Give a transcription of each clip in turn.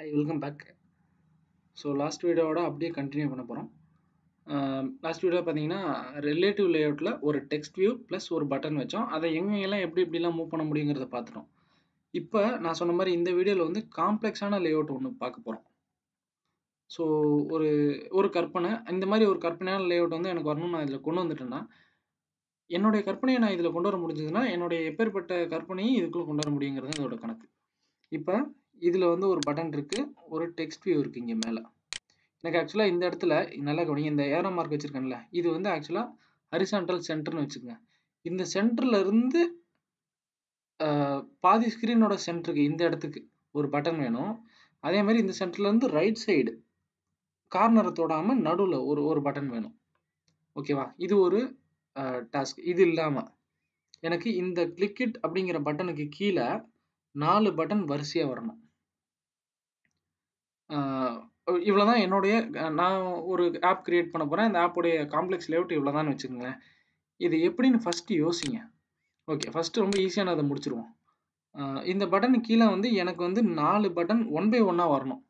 Hi welcome back so last வீடியோவோட அப்படியே continue பண்ண போகிறோம் லாஸ்ட் வீடியோ பார்த்தீங்கன்னா ரிலேட்டிவ் லேஅவுட்டில் ஒரு டெக்ஸ்ட் வியூ ப்ளஸ் ஒரு பட்டன் வச்சோம். அதை எங்கெங்கெல்லாம் எப்படி எப்படிலாம் மூவ் பண்ண முடியுங்கிறத பார்த்துட்டோம் இப்போ நான் சொன்ன மாதிரி இந்த வீடியோவில் வந்து காம்ப்ளெக்ஸான லேஅவுட் ஒன்று பார்க்க போகிறோம் ஸோ ஒரு ஒரு கற்பனை இந்த மாதிரி ஒரு கற்பனையான லேஅவுட் வந்து எனக்கு வரணும்னு நான் இதில் கொண்டு வந்துட்டேன்னா என்னுடைய கற்பனையை நான் இதில் கொண்டு வர முடிஞ்சதுன்னா என்னுடைய எப்பேற்பட்ட கற்பனையை இதுக்குள்ளே கொண்டு வர முடியுங்கிறது இதோட கணக்கு. இப்போ இதில் வந்து ஒரு பட்டன் இருக்குது ஒரு டெக்ஸ்ட் வியூ இருக்குது இங்கே மேலே. எனக்கு ஆக்சுவலாக இந்த இடத்துல நல்லா கவனிங்க. இந்த ஏரோ மார்க் வச்சுருக்கேன்ல இது வந்து ஆக்சுவலாக ஹரிசான்டல் சென்டர்னு வச்சுக்கோங்க. இந்த சென்டர்லேருந்து பாதி ஸ்க்ரீனோட சென்டருக்கு இந்த இடத்துக்கு ஒரு பட்டன் வேணும். அதே மாதிரி இந்த சென்டர்லேருந்து ரைட் சைடு கார்னரை தொடாமல் நடுவில் ஒரு ஒரு பட்டன் வேணும். ஓகேவா இது ஒரு டாஸ்க் இது இல்லாமல் எனக்கு இந்த கிளிக்கிட் அப்படிங்கிற பட்டனுக்கு கீழே நாலு பட்டன் வரிசையாக வரணும். இவ்வளோ தான் என்னுடைய நான் ஒரு ஆப் கிரியேட் பண்ண போகிறேன் இந்த ஆப்புடைய காம்ப்ளெக்ஸ் லேஅவுட் இவ்வளோதான்னு வச்சுக்கோங்களேன். இது எப்படின்னு ஃபஸ்ட்டு யோசிங்க. ஓகே ஃபஸ்ட்டு ரொம்ப ஈஸியான அதை முடிச்சிருவோம். இந்த பட்டன் கீழே வந்து எனக்கு வந்து நாலு பட்டன் ஒன் பை ஒன்னாக வரணும்.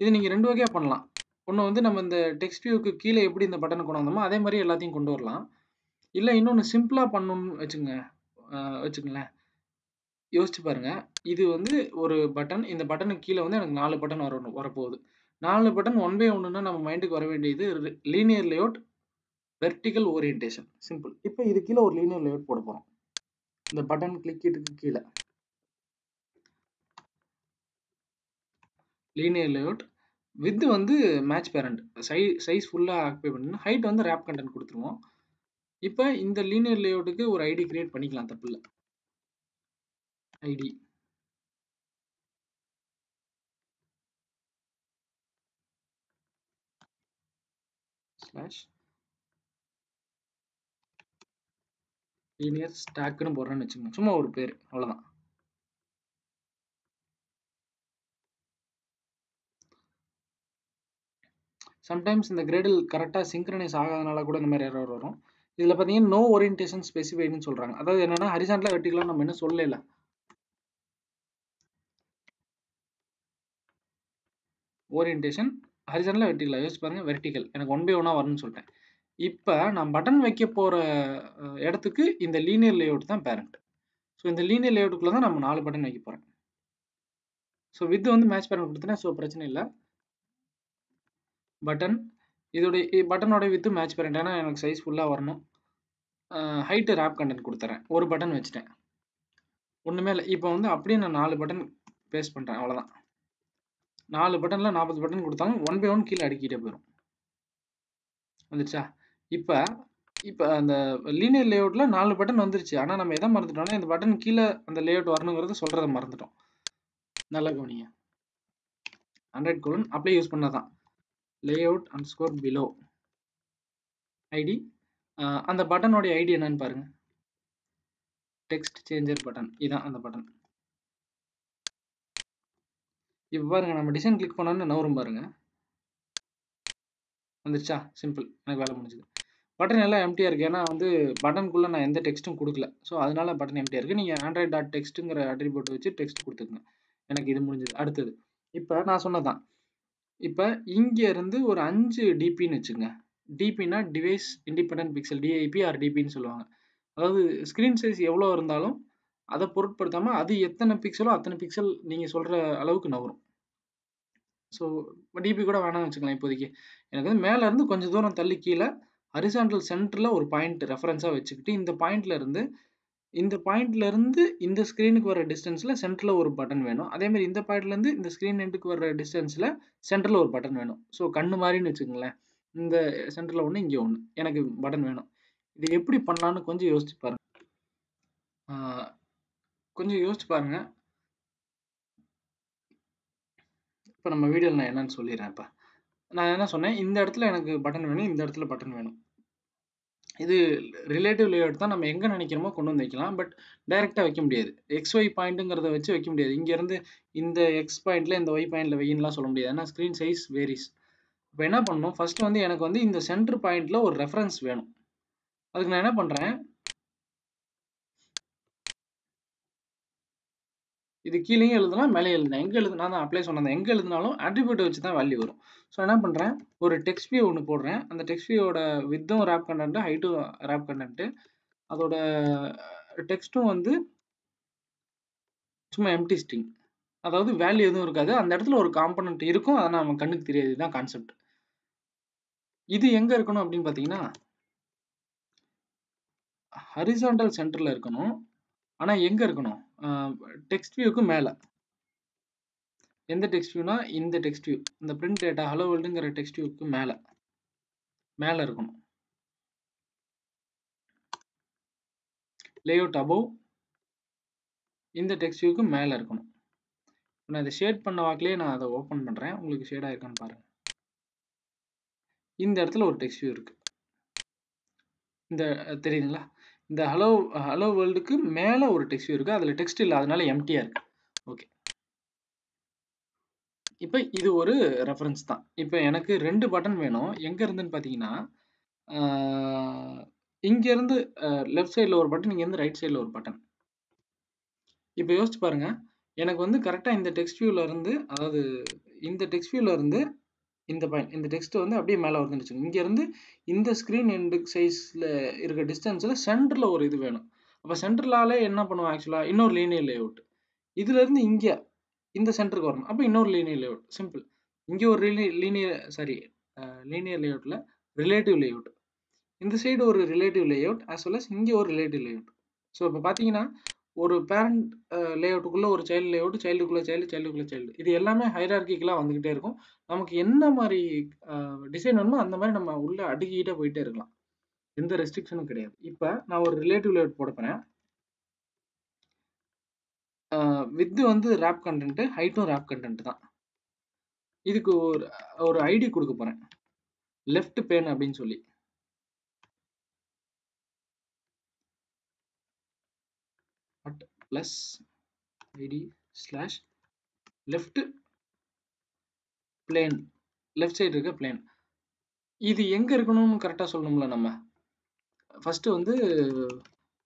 இது நீங்கள் ரெண்டு வகையாக பண்ணலாம். ஒன்று வந்து நம்ம இந்த டெக்ஸ்ட் வியூக்கு கீழே எப்படி இந்த பட்டனை கொண்டு வந்தோமோ அதே மாதிரி எல்லாத்தையும் கொண்டு வரலாம். இல்லை இன்னொன்று சிம்பிளாக பண்ணணும்னு வச்சுங்க வச்சுக்கங்களேன். யோசிச்சு பாருங்க. இது வந்து ஒரு பட்டன் இந்த பட்டனுக்கு கீழே வந்து எனக்கு நாலு பட்டன் வரணும் வரப்போகுது. நாலு பட்டன் ஒன் பை ஒன்றுனா நம்ம மைண்டுக்கு வர வேண்டியது linear layout vertical orientation simple இப்போ இது கீழே ஒரு லீனியர் லேஅவுட் போட போகிறோம் இந்த பட்டன் கிளிக்கிட்டுக்கு கீழே. லீனியர் லேஅவுட் வித் வந்து மேட்ச் பேரண்ட் சை சைஸ் ஃபுல்லாக ஆக்குபை பண்ணி ஹைட் வந்து ரேப் கண்டென்ட் கொடுத்துருவோம். இப்போ இந்த லீனியர் லேஅவுட்டுக்கு ஒரு ஐடி கிரியேட் பண்ணிக்கலாம். தப்பு இல்லை. ஐடி. ஸ்லாஷ் லீனியர் ஸ்டாக்னு போடுறேன்னு வச்சுக்கோங்க. சும்மா ஒரு பேர் அவ்வளோதான் சம்டைம்ஸ் இந்த கிரேடில் கரெக்டாக சிங்க்ரனைஸ் ஆகாதனால கூட இந்த மாதிரி எரர் வரும். இதில் பார்த்தீங்கன்னா நோ ஓரியன்டேஷன் ஸ்பெசிஃபைடுன்னு சொல்கிறாங்க அதாவது என்னென்னா ஹரிசான்டில் வெட்டிக்கலாம் நம்ம என்ன சொல்லல ஓரியன்டேஷன் ஹரிசனில் வெர்டிகலாக யோசிச்சு பாருங்கள் வெர்டிகல் எனக்கு ஒன் பை ஒன்னாக வரணும்னு சொல்லிட்டேன். இப்போ நான் பட்டன் வைக்க போகிற இடத்துக்கு இந்த லீனியர் லேஅவுட் தான் பேரண்ட் ஸோ இந்த லீனியர் லேஅவுட்டுக்குள்ளே தான் நம்ம நாலு பட்டன் வைக்க போகிறேன் ஸோ வித் வந்து மேட்ச் பேரண்ட் கொடுத்தேன் ஸோ பிரச்சனை இல்லை. பட்டன் இதோடைய பட்டனோட வித்து மேட்ச் பேரண்ட் ஏன்னா எனக்கு சைஸ் ஃபுல்லாக வரணும். ஹைட்டு ரேப் கண்டென்ட் கொடுத்துறேன். ஒரு பட்டன் வச்சுட்டேன். ஒன்றுமே இல்லை. இப்போ வந்து அப்படியே நான் நாலு பட்டன் பேஸ்ட் பண்ணுறேன் அவ்வளோதான் நாலு பட்டனில் நாற்பது பட்டன் கொடுத்தாலும் ஒன் பை ஒன் கீழே அடிக்கிட்டே போயிடும் வந்துருச்சா? இப்போ இப்போ அந்த லீனியர் லேஅவுட்டில் நாலு பட்டன் வந்துருச்சு. ஆனால் நம்ம எதை மறந்துட்டோம்னா இந்த பட்டன் கீழே அந்த லேஅவுட் வரணுங்கிறத சொல்கிறத மறந்துட்டோம். நல்லா கவனிங்க. ஹண்ட்ரட் கோலன் அப்படியே யூஸ் பண்ணதான். Layout underscore below ID அந்த பட்டனோடைய ஐடி என்னன்னு பாருங்க. டெக்ஸ்ட் சேஞ்சர் பட்டன் இதான் அந்த பட்டன் இப்போ பாருங்கள் நம்ம டிசைன் கிளிக் பண்ணோன்னு நவரும் பாருங்க. வந்துருச்சா? சிம்பிள் எனக்கு வேலை முடிஞ்சுது. பட்டன் எல்லாம் எம்டியாக இருக்குது ஏன்னா வந்து பட்டனுக்குள்ளே நான் எந்த டெக்ஸ்ட்டும் கொடுக்கல. ஸோ அதனால பட்டன் எம்டியாக இருக்குது நீங்கள் ஆண்ட்ராய்ட் டாட் டெக்ஸ்ட்டுங்கிற அட்ரிபியூட் வச்சு டெக்ஸ்ட் கொடுத்துக்குங்க. எனக்கு இது முடிஞ்சது. அடுத்தது. இப்போ நான் சொன்னதான் இப்போ இங்கே இருந்து ஒரு அஞ்சு டிபின்னு வச்சுங்க டிபினா device independent pixel DIP or டிபின்னு சொல்லுவாங்க. அதாவது ஸ்க்ரீன் சைஸ் எவ்வளோ இருந்தாலும் அதை பொருட்படுத்தாமல் அது எத்தனை பிக்சலோ அத்தனை பிக்சல் நீங்கள் சொல்கிற அளவுக்கு நவரும் ஸோ டிபி கூட வேணாம்னு வச்சுக்கலாம் இப்போதைக்கு. எனக்கு வந்து மேலேருந்து கொஞ்சம் தூரம் தள்ளி கீழே ஹரிசாண்டல் சென்டரில் ஒரு பாயிண்ட் ரெஃபரன்ஸாக வச்சுக்கிட்டு இந்த பாயிண்ட்லேருந்து இந்த பாயிண்ட்லேருந்து இந்த ஸ்க்ரீனுக்கு வர டிஸ்டன்ஸில் சென்டரில் ஒரு பட்டன் வேணும். அதேமாதிரி இந்த பாயிண்ட்லேருந்து இந்த ஸ்க்ரீன் எண்டுக்கு வர டிஸ்டன்ஸில் சென்டரில் ஒரு பட்டன் வேணும். ஸோ கண்ணு மாதிரின்னு வச்சுக்கோங்களேன். இந்த சென்டரில் ஒன்று இங்கே ஒன்று எனக்கு பட்டன் வேணும். இது எப்படி பண்ணலான்னு கொஞ்சம் யோசிச்சு பாருங்கள் கொஞ்சம் யோசிச்சு பாருங்கள் இப்போ நம்ம வீடியோவில் நான் என்னன்னு சொல்லிடுறேன் இப்போ நான் என்ன சொன்னேன்? இந்த இடத்துல எனக்கு பட்டன் வேணும் இந்த இடத்துல பட்டன் வேணும். இது ரிலேட்டிவ் லேஅவுட் தான் நம்ம எங்கே நினைக்கிறோமோ கொண்டு வந்து வைக்கலாம். பட் டைரெக்டாக வைக்க முடியாது. எக்ஸ் ஒய் பாயிண்ட்டுங்கிறத வச்சு வைக்க முடியாது. இங்கேருந்து இந்த எக்ஸ் பாயிண்ட்டில் இந்த ஒய் பாயிண்ட்டில் வெயின்லாம் சொல்ல முடியாது. ஏன்னா ஸ்க்ரீன் சைஸ் வேரிஸ் இப்போ என்ன பண்ணணும்? ஃபஸ்ட்டு வந்து எனக்கு வந்து இந்த சென்டர் பாயிண்ட்டில் ஒரு ரெஃபரன்ஸ் வேணும். அதுக்கு நான் என்ன பண்ணுறேன் இது கீழேயும் எழுதலாம் மேலே எழுதலாம் எங்கே எழுது நான் தான் அப்ளை சொன்னேன். எங்கே எழுதினாலும் அட்ரிபியூட்டை வச்சு தான் வேல்யூ வரும். ஸோ என்ன பண்ணுறேன் ஒரு டெக்ஸ்ட் வியூ ஒன்று போடுறேன். அந்த டெக்ஸ்ட் வியூவோட வித்தும் ரேப் கண்டென்ட் ஹைட்டும் ரேப் கண்டென்ட்டு அதோட டெக்ஸ்ட்டும் வந்து சும்மா எம்டி ஸ்ட்ரிங் அதாவது வேல்யூ எதுவும் இருக்காது. அந்த இடத்துல ஒரு காம்பனண்ட் இருக்கும். அதை நம்ம கண்ணுக்கு தெரியாது. இதுதான் கான்செப்ட் இது எங்கே இருக்கணும் அப்படின்னு பார்த்தீங்கன்னா ஹரிசாண்டல் சென்டரில் இருக்கணும். ஆனால் எங்கே இருக்கணும்? டெக்ஸ்ட் வியூக்கு மேலே. எந்த டெக்ஸ்ட் வியூனா இந்த டெக்ஸ்ட் வியூ இந்த பிரிண்ட் டேட்டா ஹலோ வேர்ல்டுங்கிற டெக்ஸ்ட் வியூக்கு மேலே. மேலே இருக்கணும். லேஅவுட் அபவ் இந்த டெக்ஸ்ட் வியூக்கு மேலே இருக்கணும். நான் இதை ஷேட் பண்ண வாக்கிலேயே நான் அதை ஓப்பன் பண்ணுறேன் உங்களுக்கு ஷேட் ஆயிருக்கான்னு பாருங்கள் இந்த இடத்துல ஒரு டெக்ஸ்ட் வியூ இருக்குது இந்த தெரியுதுங்களா? இந்த ஹலோ ஹலோ வேர்ல்டுக்கு மேலே ஒரு டெக்ஸ்ட் வியூ இருக்குது அதில் டெக்ஸ்ட் இல்லை அதனால எம்டியாக இருக்கு. ஓகே இப்போ இது ஒரு ரெஃபரன்ஸ் தான். இப்போ எனக்கு ரெண்டு பட்டன் வேணும். எங்கே இருந்துன்னு பார்த்தீங்கன்னா இங்கேருந்து லெஃப்ட் சைடில் ஒரு பட்டன் இங்கேருந்து ரைட் சைடில் ஒரு பட்டன் இப்போ யோசிச்சு பாருங்கள் எனக்கு வந்து கரெக்டாக இந்த டெக்ஸ்ட் வியூவில் இருந்து அதாவது இந்த டெக்ஸ்ட் வியூவில் இருந்து இந்த பாயிண்ட் இந்த டெக்ஸ்ட் வந்து அப்படியே மேலே வருதுன்னு வச்சுக்கோங்க. இங்கேருந்து இந்த ஸ்க்ரீன் எண்டு சைஸில் இருக்க டிஸ்டன்ஸில் சென்டரில் ஒரு இது வேணும். அப்போ சென்டர்லாலே என்ன பண்ணுவோம் ஆக்சுவலாக இன்னொரு லீனியர் லே அவுட் இதுலேருந்து இங்கே இந்த சென்டருக்கு வரணும். அப்போ இன்னொரு லீனியர் லேஅவுட் சிம்பிள் இங்கே ஒரு லீனியர் சாரி லீனியர் லேஅவுட்டில் ரிலேட்டிவ் லேஅவுட் இந்த சைடு ஒரு relative layout as well as இங்கே ஒரு ரிலேட்டிவ் லேஅவுட் ஸோ இப்போ பார்த்தீங்கன்னா ஒரு பேரண்ட் லேஅவுட்டுக்குள்ளே ஒரு சைல்டு லேஅவுட் சைல்டுக்குள்ளே சைல்டு சைல்டுக்குள்ளே சைல்டு இது எல்லாமே ஹைரார்கிக்கலாக வந்துக்கிட்டே இருக்கும். நமக்கு என்ன மாதிரி டிசைன் வேணுமோ அந்த மாதிரி நம்ம உள்ளே அடுக்கிக்கிட்டே போயிட்டே இருக்கலாம். எந்த ரெஸ்ட்ரிக்ஷனும் கிடையாது. இப்போ நான் ஒரு ரிலேட்டிவ் லேஅவுட் போட போகிறேன் வித்து வந்து ரேப் கண்டென்ட்டு ஹைட்டும் ரேப் கண்டென்ட் தான். இதுக்கு ஒரு ஒரு ஐடி கொடுக்க போகிறேன் லெஃப்ட் பேன் அப்படின்னு சொல்லி. Plus plus ID slash plane. Plane left side இருக்க பிளேன் இது எங்க இருக்கணும்னு கரெக்டாக சொல்லணும்ல நம்ம? ஃபர்ஸ்ட் வந்து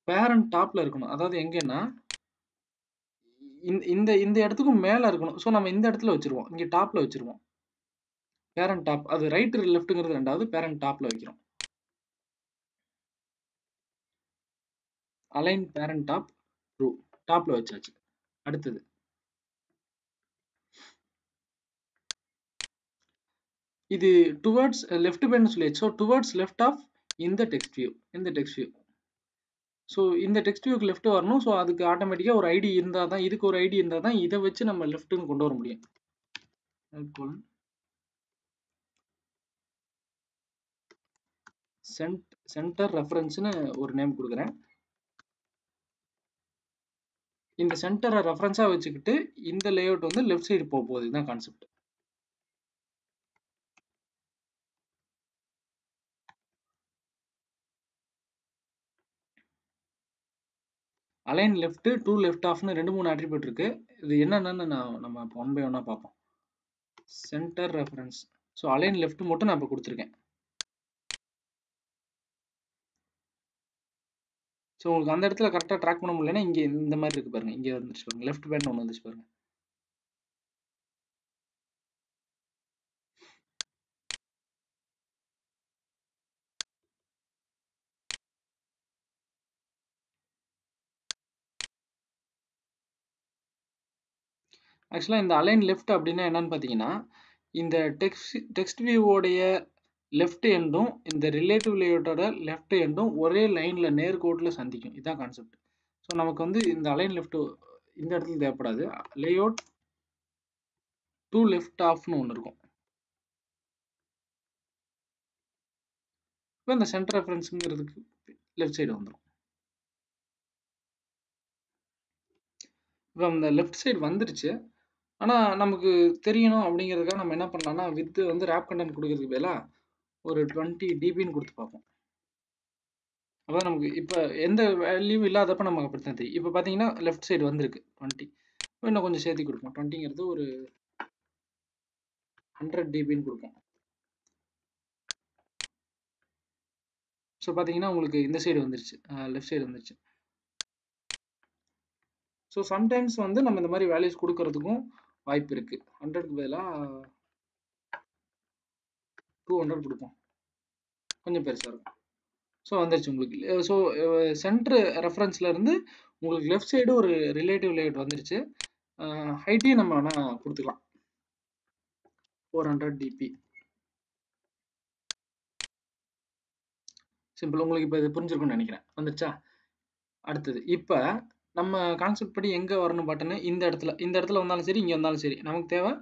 பேரண்ட் டாப்ல இருக்கணும். அதாவது எங்கன்னா இந்த இந்த இடத்துக்கும் மேல இருக்கணும். ஸோ நம்ம இந்த இடத்துல வச்சிருவோம். இங்க டாப்ல வச்சிருவோம். பேரண்ட் டாப் அது ரைட் லெஃப்ட்டுங்கிறது ரெண்டாவது பேரண்ட் டாப்ல வைக்கிறோம். அலைன் பேரண்ட் டாப் ட்ரூ டாப்ல வச்சாச்சு. அடுத்தது. இது டுவர்ட்ஸ் லெஃப்ட் பேன்னு சொல்லியாச்சு. ஸோ டுவர்ட்ஸ் லெஃப்ட் ஆஃப் இந்த டெக்ஸ்ட் வியூ இந்த டெக்ஸ்ட் வியூ ஸோ இந்த டெக்ஸ்ட் வியூக்கு லெஃப்ட் வரணும். ஸோ அதுக்கு ஆட்டோமேட்டிக்காக ஒரு ஐடி இருந்தால் தான் இதுக்கு ஒரு ஐடி இருந்தால் தான் இதை வச்சு நம்ம லெஃப்ட்டுன்னு கொண்டு வர முடியும். சென்ட் சென்டர் ரெஃபரன்ஸ்னு ஒரு நேம் கொடுக்குறேன். இந்த சென்டரை ரெஃபரன்ஸாக வச்சுக்கிட்டு இந்த லேஅவுட் வந்து லெஃப்ட் சைடு போக போகுது. இதுதான் concept align left to left ஆஃப்னு ரெண்டு மூணு அட்ரிபியூட் இருக்கு. இது என்னென்னு நான் நம்ம இப்போ ஒன் பை ஒன்னாக பார்ப்போம். Centre reference so align left மட்டும் நான் இப்போ கொடுத்துருக்கேன். ஸோ உங்களுக்கு அந்த இடத்துல கரெக்டாக ட்ராக் பண்ண முடியலன்னா இங்கே இந்த மாதிரி இருக்குது பாருங்க. இங்கே வந்துச்சு பாருங்க. லெஃப்ட் பேண்ட் ஒன்று வந்துச்சு பாருங்க. ஆக்சுவலாக இந்த அலைன் லெஃப்ட் அப்படின்னா என்னன்னு பார்த்தீங்கன்னா இந்த டெக்ஸ்ட் டெக்ஸ்ட் வியூவோடைய லெஃப்ட் எண்டும் இந்த ரிலேட்டிவ் லேஅவுட்டோட லெஃப்ட் எண்டும் ஒரே லைனில் நேர்கோட்டில் சந்திக்கும். இதுதான் கான்செப்ட் ஸோ நமக்கு வந்து இந்த அலைன் லெஃப்ட் இந்த இடத்துல தேவைப்படாது. லேஅவுட் டூ லெஃப்ட் ஆஃப்னு ஒன்று இருக்கும். இப்போ இந்த சென்டர் ரெஃபரன்ஸுங்கிறதுக்கு லெஃப்ட் சைடு வந்துடும் இப்போ அந்த லெஃப்ட் சைடு வந்துருச்சு. ஆனால் நமக்கு தெரியணும் அப்படிங்கிறதுக்காக நம்ம என்ன பண்ணலாம்னா வித்து வந்து ரேப் கண்டென்ட் கொடுக்கறதுக்கு பதிலாக ஒரு டுவெண்ட்டி டிபின்னு கொடுத்து பார்ப்போம் அப்போ நமக்கு இப்போ எந்த வேல்யூ இல்லாதப்ப நமக்கு அப்படி தான் தெரியும். இப்போ பார்த்தீங்கன்னா லெஃப்ட் சைடு வந்திருக்கு டுவெண்ட்டி இன்னும் கொஞ்சம் சேர்த்து கொடுப்போம். டுவெண்ட்டிங்கிறது ஒரு ஹண்ட்ரட் டிபின்னு கொடுப்போம். ஸோ பார்த்தீங்கன்னா உங்களுக்கு இந்த சைடு வந்துருச்சு. லெஃப்ட் சைடு வந்துருச்சு. ஸோ சம்டைம்ஸ் வந்து நம்ம இந்த மாதிரி வேல்யூஸ் கொடுக்கறதுக்கும் வாய்ப்பு இருக்குது ஹண்ட்ரட்க்கு பதிலாக டூ ஹண்ட்ரட் கொடுப்போம் கொஞ்சம் பெருசாக இருக்கும். ஸோ வந்துருச்சு உங்களுக்கு. ஸோ சென்ட்ரு ரெஃபரன்ஸ்ல இருந்து உங்களுக்கு லெஃப்ட் சைடு ஒரு ரிலேட்டிவ் லேட் வந்துருச்சு. ஹைட்டையும் நம்ம வேணால் கொடுத்துக்கலாம். ஃபோர் ஹண்ட்ரட் டிபி சிம்பிள் உங்களுக்கு இப்போ இது புரிஞ்சிருக்கும்னு நினைக்கிறேன். வந்துருச்சா? அடுத்தது. இப்போ நம்ம கான்செப்ட் படி எங்கே வரணும் பட்டனு இந்த இடத்துல. இந்த இடத்துல வந்தாலும் சரி இங்கே வந்தாலும் சரி. நமக்கு தேவை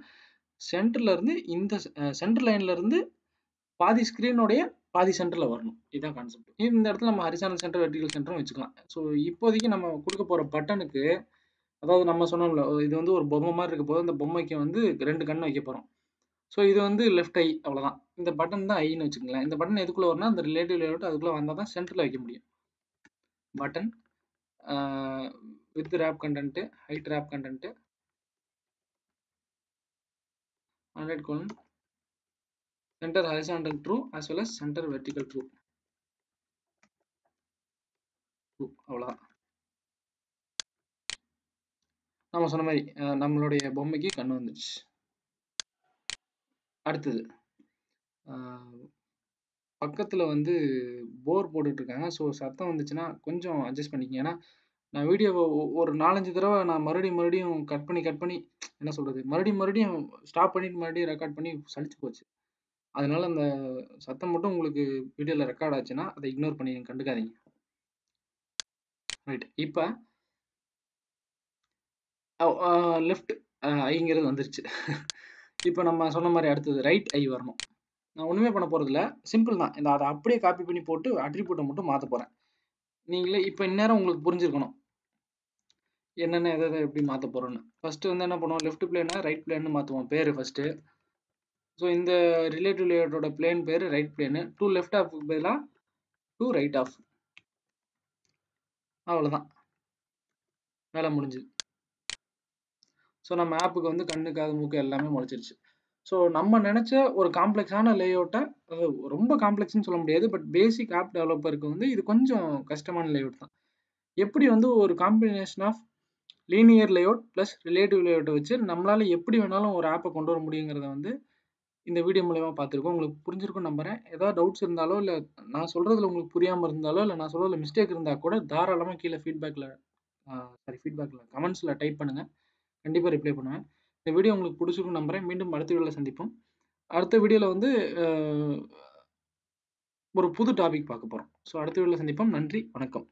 சென்டர்ல இருந்து இந்த சென்டர் லைன்ல இருந்து பாதி ஸ்க்ரீனுடைய பாதி சென்டரில் வரணும். இதுதான் கான்செப்ட் இந்த இடத்துல நம்ம ஹரிசானல் சென்டர் வெர்டிகல் சென்டரும் வச்சுக்கலாம். ஸோ இப்போதைக்கு நம்ம கொடுக்க போகிற பட்டனுக்கு அதாவது நம்ம சொன்னோம்ல இது வந்து ஒரு பொம்மை மாதிரி இருக்க போது அந்த பொம்மைக்கு வந்து ரெண்டு கண் வைக்க போகிறோம் ஸோ இது வந்து லெஃப்ட் ஐ அவ்வளோதான் இந்த பட்டன் தான் ஐன்னு வச்சுக்கோங்களேன். இந்த பட்டன் எதுக்குள்ளே வரணும் அந்த ரிலேட்டிவ் லேஅவுட் அதுக்குள்ளே வந்தால் தான் சென்டரில் வைக்க முடியும். Button width wrap content height wrap content hundred colon centre horizontal true as well as centre vertical true true அவ்வளோதான் நம்ம சொன்ன மாதிரி நம்மளுடைய பொம்மைக்கு கண் வந்துடுச்சு அடுத்தது பக்கத்தில் வந்து போர் போட்டுட்ருக்காங்க. ஸோ சத்தம் வந்துச்சுன்னா கொஞ்சம் அட்ஜஸ்ட் பண்ணிக்கங்க. ஏன்னா நான் வீடியோவை ஒரு நாலஞ்சு தடவை நான் மறுபடியும் மறுபடியும் கட் பண்ணி கட் பண்ணி என்ன சொல்கிறது மறுபடியும் மறுபடியும் ஸ்டாப் பண்ணிட்டு மறுபடியும் ரெக்கார்ட் பண்ணி சலிச்சு போச்சு. அதனால அந்த சத்தம் மட்டும் உங்களுக்கு வீடியோவில் ரெக்கார்ட் ஆச்சுன்னா அதை இக்னோர் பண்ணி கண்டுக்காதீங்க. ரைட் இப்போ லெஃப்ட் ஐங்கிறது வந்துருச்சு. இப்போ நம்ம சொன்ன மாதிரி அடுத்தது ரைட் ஐ வரணும். நான் ஒன்றுமே பண்ண போகிறதில்ல சிம்பிள் தான். இந்த அதை அப்படியே காப்பி பண்ணி போட்டு அட்ரிபியூட்டை மட்டும் மாற்ற போகிறேன் நீங்களே இப்போ இந்நேரம் உங்களுக்கு புரிஞ்சிருக்கணும். என்னென்ன எதை எப்படி மாற்ற போகிறோன்னு ஃபஸ்ட்டு வந்து என்ன பண்ணுவோம்? லெஃப்ட் பிளேனா ரைட் பிளேன்னு மாற்றுவோம் பேர் ஃபஸ்ட்டு ஸோ இந்த ரிலேட்டிவ் லேஅவுட்டோட பிளேன் பேர் right plain to left of பதிலாக டூ ரைட் ஆஃப் அவ்வளோதான் வேலை முடிஞ்சுது ஸோ நம்ம ஆப்புக்கு வந்து கண்ணு காது மூக்கு எல்லாமே முளைச்சிருச்சு. ஸோ நம்ம நினச்ச ஒரு காம்ப்ளெக்ஸான லேஅவுட்டை ரொம்ப காம்ப்ளெக்ஸ்னு சொல்ல முடியாது பட் பேசிக் ஆப் டெவலப்பருக்கு வந்து இது கொஞ்சம் கஷ்டமான லேஅவுட் தான். எப்படி வந்து ஒரு combination of linear layout plus relative லேஅவுட்டை வச்சு நம்மளால் எப்படி வேணாலும் ஒரு ஆப்பை கொண்டு வர முடியுங்கிறத வந்து இந்த வீடியோ மூலயமா பார்த்துருக்கோம். உங்களுக்கு புரிஞ்சிருக்கும் நம்புறேன். ஏதாவது டவுட்ஸ் இருந்தாலோ இல்லை நான் சொல்கிறதுல உங்களுக்கு புரியாமல் இருந்தாலோ இல்லை நான் சொல்கிறதுல மிஸ்டேக் இருந்தால் கூட தாராளமாக கீழே ஃபீட்பேக்கில் சாரி ஃபீட்பேக்கில் கமெண்ட்ஸில் டைப் பண்ணுங்கள் கண்டிப்பாக ரிப்ளை பண்ணுவேன். இந்த வீடியோ உங்களுக்கு பிடிச்சிருக்கும் நம்புறேன். மீண்டும் அடுத்த வீடியோவில் சந்திப்போம். அடுத்த வீடியோவில் வந்து ஒரு புது டாபிக் பார்க்க போகிறோம் ஸோ அடுத்த வீடியோவில் சந்திப்போம். நன்றி வணக்கம்.